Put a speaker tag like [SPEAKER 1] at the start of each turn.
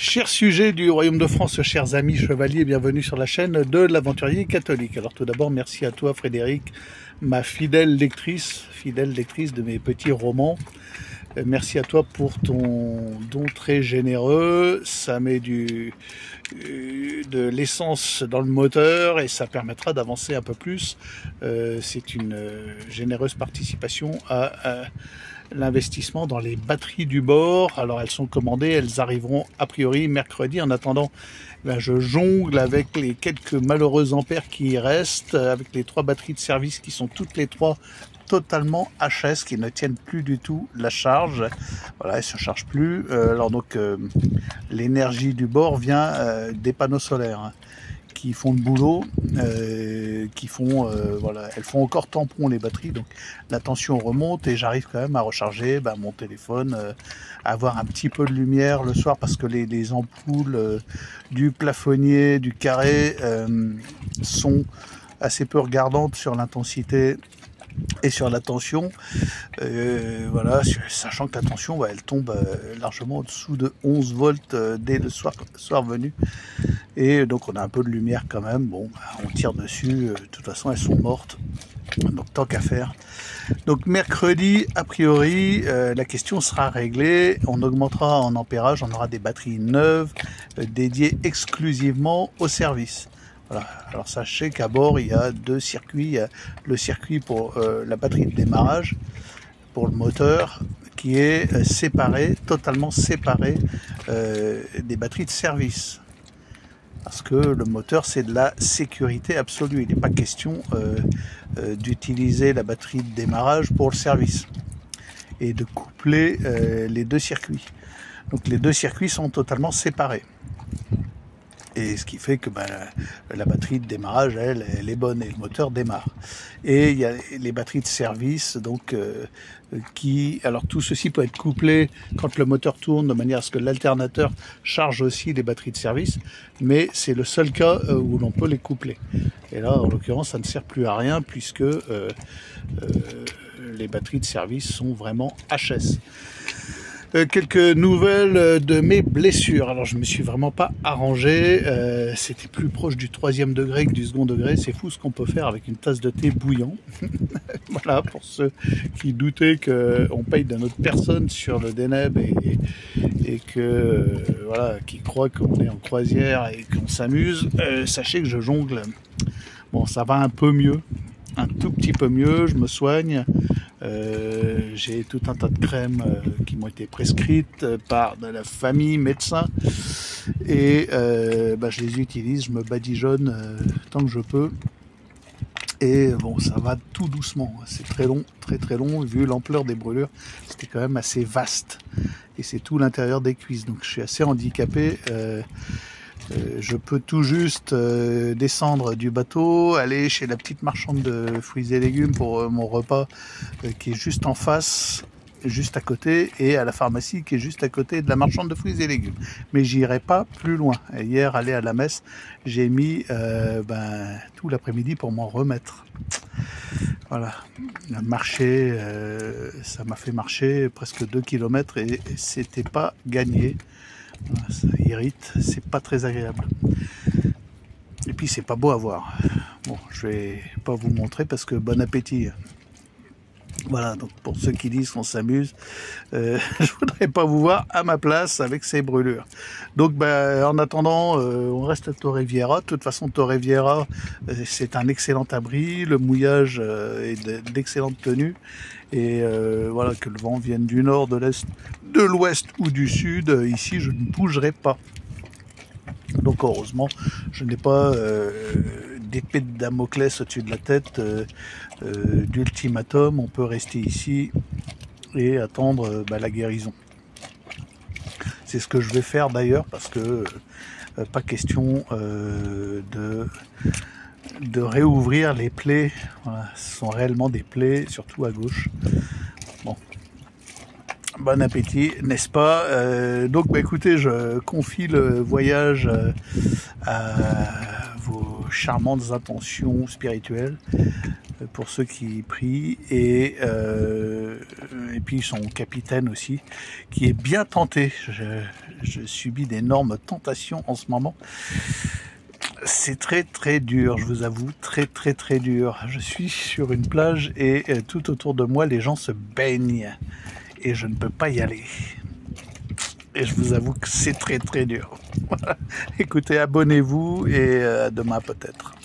[SPEAKER 1] Chers sujets du Royaume de France, chers amis chevaliers, bienvenue sur la chaîne de l'aventurier catholique. Alors tout d'abord, merci à toi Frédéric, ma fidèle lectrice, fidèle lectrice de mes petits romans. Euh, merci à toi pour ton don très généreux. Ça met du, euh, de l'essence dans le moteur et ça permettra d'avancer un peu plus. Euh, c'est une généreuse participation à l'investissement dans les batteries du bord. Alors elles sont commandées, elles arriveront a priori mercredi. En attendant, ben, je jongle avec les quelques malheureux ampères qui restent, avec les trois batteries de service qui sont toutes les trois totalement HS, qui ne tiennent plus du tout la charge. Voilà, elles se chargent plus. Euh, alors donc euh, l'énergie du bord vient euh, des panneaux solaires. Hein qui font le boulot, qui font, euh, voilà, elles font encore tampon les batteries, donc la tension remonte et j'arrive quand même à recharger bah, mon téléphone, euh, avoir un petit peu de lumière le soir parce que les, les ampoules du plafonnier, du carré sont assez peu regardantes sur l'intensité et sur la tension, euh, voilà, sachant que la tension, elle tombe euh, largement au-dessous de 11 volts euh, dès le soir, venu. Et donc on a un peu de lumière quand même. Bon, bah, on tire dessus. de toute façon, elles sont mortes. Donc tant qu'à faire. Donc mercredi, a priori, la question sera réglée. On augmentera en ampérage. On aura des batteries neuves dédiées exclusivement au service. Alors sachez qu'à bord, il y a deux circuits. Il y a le circuit pour euh, la batterie de démarrage, pour le moteur, qui est euh, séparé, totalement séparé euh, des batteries de service. Parce que le moteur, c'est de la sécurité absolue. Il n'est pas question d'utiliser la batterie de démarrage pour le service et de coupler les deux circuits. Donc les deux circuits sont totalement séparés. Et ce qui fait que ben, la batterie de démarrage, elle, elle est bonne et le moteur démarre. Et il y a les batteries de service, donc euh, qui, alors tout ceci peut être couplé quand le moteur tourne de manière à ce que l'alternateur charge aussi les batteries de service, mais c'est le seul cas euh, où l'on peut les coupler. Et là, en l'occurrence, ça ne sert plus à rien puisque euh, les batteries de service sont vraiment HS. Euh, quelques nouvelles euh, de mes blessures. Alors je me suis vraiment pas arrangé. Euh, c'était plus proche du troisième degré que du second degré. C'est fou ce qu'on peut faire avec une tasse de thé bouillant. voilà pour ceux qui doutaient qu'on paye de notre personne sur le Deneb et, et que voilà qui croient qu'on est en croisière et qu'on s'amuse. sachez que je jongle. Bon, ça va un peu mieux, un tout petit peu mieux. Je me soigne. Euh, j'ai tout un tas de crèmes euh, qui m'ont été prescrites euh, par de la famille médecin et bah, je les utilise, je me badigeonne tant que je peux. Et bon, ça va tout doucement. C'est très long, très très long. Vu l'ampleur des brûlures, c'était quand même assez vaste. Et c'est tout l'intérieur des cuisses. Donc je suis assez handicapé. Euh, je peux tout juste euh, descendre du bateau, aller chez la petite marchande de fruits et légumes pour euh, mon repas qui est juste en face, juste à côté, et à la pharmacie qui est juste à côté de la marchande de fruits et légumes. Mais j'irai pas plus loin. hier, aller à la messe, j'ai mis ben, tout l'après-midi pour m'en remettre. Voilà, marcher, ça m'a fait marcher presque 2 km et c'était pas gagné ça irrite, c'est pas très agréable. Et puis c'est pas beau à voir. Bon, je vais pas vous montrer parce que bon appétit. Voilà, donc pour ceux qui disent qu'on s'amuse, euh, je voudrais pas vous voir à ma place avec ces brûlures. Donc ben, en attendant, euh, on reste à Torrevieja. De toute façon, Torrevieja, euh, c'est un excellent abri, le mouillage est d'excellente tenue. Et voilà, que le vent vienne du nord, de l'est, de l'ouest ou du sud, ici je ne bougerai pas. Donc heureusement, je n'ai pas d'épée de Damoclès au-dessus de la tête, euh, euh, d'ultimatum, on peut rester ici et attendre euh, bah, la guérison. C'est ce que je vais faire d'ailleurs parce que pas question de, de réouvrir les plaies. ce sont réellement des plaies, surtout à gauche. Bon, bon appétit, n'est-ce pas? Donc, bah, écoutez, je confie le voyage à vos charmantes intentions spirituelles. pour ceux qui prient et, euh, et puis son capitaine aussi qui est bien tenté. Je subis d'énormes tentations en ce moment. C'est très très dur, je vous avoue, très très très dur. Je suis sur une plage et euh, tout autour de moi les gens se baignent et je ne peux pas y aller. Et je vous avoue que c'est très très dur. Écoutez, abonnez-vous et euh, à demain peut-être.